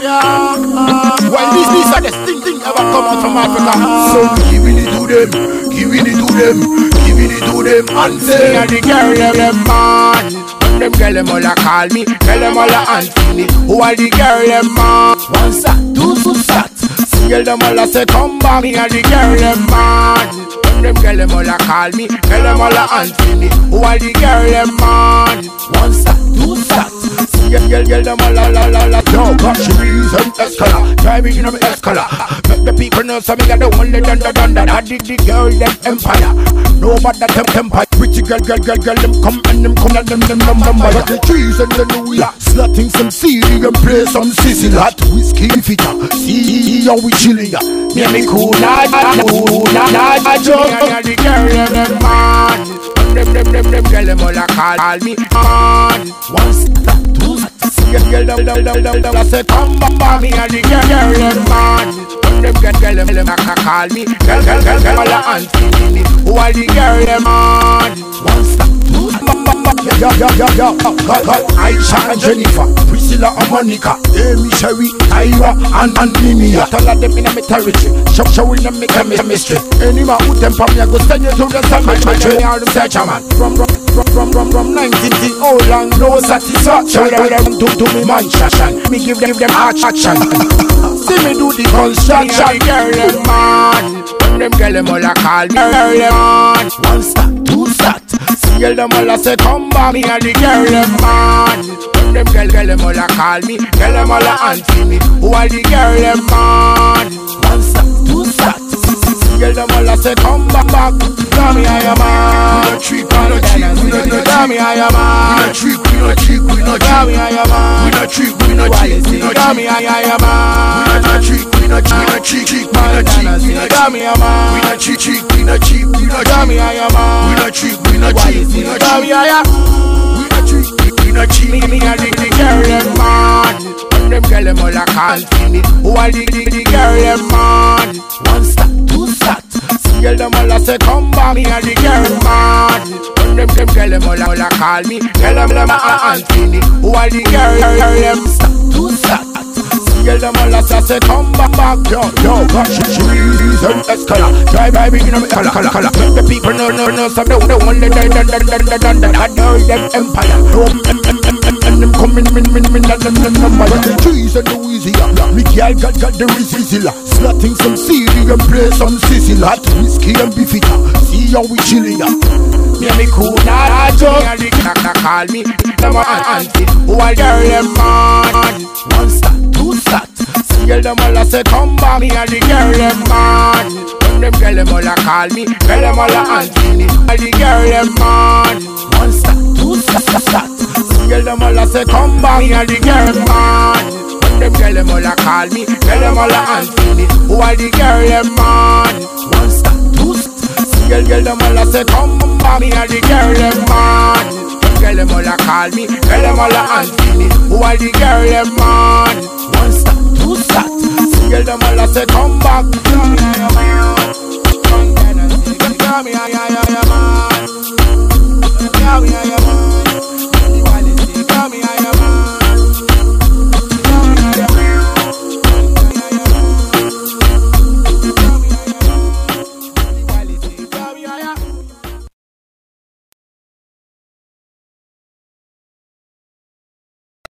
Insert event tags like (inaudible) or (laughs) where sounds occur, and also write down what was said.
Well, this, this are the thing, thing ever come out from Africa. So giving it to them, giving it to them, giving it to them, and say, and the girl them, man. Them girl them all a call me, girl them all a auntie me. Who are the girl them man? One sat, two so sat. See them all a say come back. Me and the girl them man. Girl them all a call me, girl them all a auntie me. Who are the girl them man? One sat, two sat. Girl, girl, girl them all a la la la. Yo, got trees and escala, driving in my escala. The people know some got the only dun dun dun dun. I dig the girl them empire. Nobody them empire. Pretty girl, girl, girl, girl, them come and them come and them them them number. Got the trees and the new ya. Slotting some CD and play some sissy hot whiskey fitter. See how we chillin' ya. Yeah, me cool, nah, nah, cool, nah, nah, nah, joke. Me and the girl, them, them, man. Them, them, them, them, girl, them all a call, me, man. One step, two step, girl, girl, them, them, them, them, I say, come, bamba, me and the girl, girl, them, man. Them, girl, girl, them, them, a call me, girl, girl, girl, girl, all a auntie. Who are the girl, them, man? One step, bamba, bamba. Yo, yo, yo, yo, got, got Aisha and Jennifer, Priscilla and Monica, Amy, Sherry, Tyra and, and Mimi. Got all of them in my territory, show, showing them me chemistry. Any man who temper me, I go send you to the cemetery. Me all them search a man, from, from, from, from, from, from 19 old and no satisfaction. Them to, to me mansion, me give them, give them action. (laughs) See me do the construction. The girl, them, man. Them girl, them all a call girl, them, man. One step, two step. Girl, them all a say come back. Me and the girl, them, man. When them girl, girl, them all a call me, girl, them all a auntie me. Who are the girl, them, man? One step, two. See girl, them all a say come back, back. Tell me I am man. We no trick, we no trick, we no trick. Tell me I am We man. no trick, we no trick, we no Tell me trick. I am man. We no trick, we no trick, we no Tell me trick. I am We man. no trick, we no trick, we no trick, trick, we no trick, we no Tell trick. me I am man. We no trick, trick, we no trick, we no Tell me trick. I am man. We no trick, we no trick, we no Tell me. Me, the, girl man. When them girl them all a call me. Who are the, the, the girl man? One step, two. See girl them all a say come back. Me and the girl man. When them them girl them all a, all a call me. Girl them them a me. Who are the girl. See girl them all a say come back back. Yo, yo, got trees and escala, drive by me in a color, color, color. The people know, know, know, some the the only dun dun dun dun dun dun dun. I know them empire. Rome and and and and and them coming, min min min and and and and Got the trees the wheezy, yeah. Me got got the resistilla, slotting some CD and play some sissy hot whiskey and beefy. See how we chillin', yeah. Yeah, me cool, nah, joke. Me and the call me. Them a auntie. Who are girl, them man? One step, See girl, them all a say come back. Me and the girl, them man. When them girl, them all a call me. Girl, them all a auntie me. And the girl, them man. One step, two step. See girl, them all a say come back. Me and the girl. When them girl, them all a call me. Girl, them all a auntie me. Who are the girl, them man? One step, two step. See girl, them all a say come back. Me and the girl, them man. Girl, them all a call me. Girl, them all a auntie me. Who are the girl, them man? One step, two. See girl, them all a say come back. Tell me I am man. Tell me I am man. I am man.